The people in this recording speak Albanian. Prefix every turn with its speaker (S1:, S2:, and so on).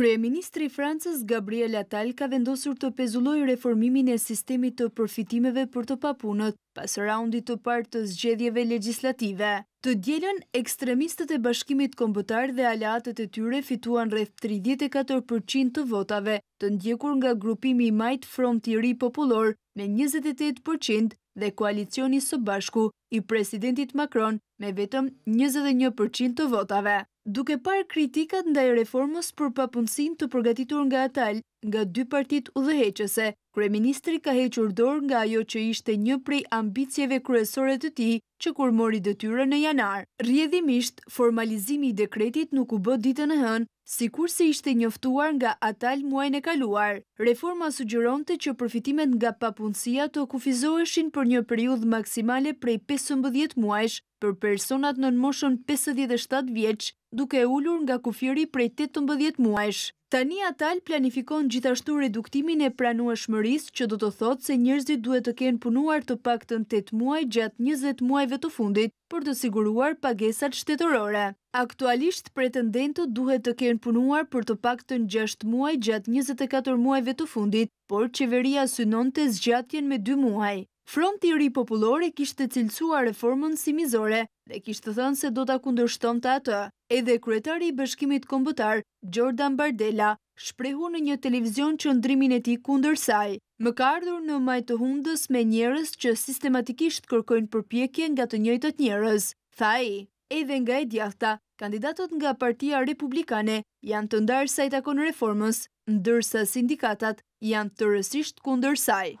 S1: Kryeministri i Francës, Gabriel Attal, ka vendosur të pezullojë reformimin e sistemit të përfitimeve për të papunët, pas raundit të parë të zgjedhjeve legjislative. Të dielën, ekstremistët e Bashkimit Kombëtar dhe aleatët e tyre fituan rreth tridhjetë e katër për qind të votave, të ndjekur nga grupimi i majtë Fronti i Ri Popullor me njëzet e tetë për qind dhe koalicioni Së Bashku i presidentit Macron me vetëm njëzet e një për qind të votave. Duke parë kritikat ndaj reformës për papunësinë të përgatitur nga Attal nga dy partitë udhëheqëse, kryeministri ka hequr dorë nga ajo që ishte një prej ambicieve kryesore të tij që kur mori detyrën në janar. Rrjedhimisht, formalizimi i dekretit nuk u bë ditën e hënë, Sikurse ishte njoftuar nga Attal muajin e kaluar, reforma sugjeronte që përfitimet nga papunësia të kufizoheshin për një periudhë maksimale prej pesëmbëdhjetë muajsh për personat nën moshën pesëdhjetë e shtatë vjeç, duke e ulur nga kufiri prej tetëmbëdhjetë muajsh. Tani Attal planifikon gjithashtu reduktimin e pranueshmërisë që do të thotë se njerëzit duhet të kenë punuar të paktën tetë muaj gjatë njëzet muajve të fundit për të siguruar pagesat shtetërore. Aktualisht pretendentët duhet të kenë punuar për të paktën gjashtë muaj gjatë njëzet e katër muajve të fundit, por qeveria synonte zgjatjen me dy muaj. Fronti i Ri Popullor e kishte cilësuar reformën si mizore dhe kishte thënë se do ta kundërshtonte atë. Edhe kryetari i Bashkimit Kombëtar, Xhordan Bardella, shprehu në një televizion qëndrimin e tij kundër saj. Më ka ardhur në majë të hundës me njerëz që sistematikisht kërkojnë përpjekje nga të njëjtët njerëz, tha ai. Edhe nga e djathta, kandidatët nga Partia Republikane janë të ndarë sa i takon reformës, ndërsa sindikatat janë tërësisht kundër saj.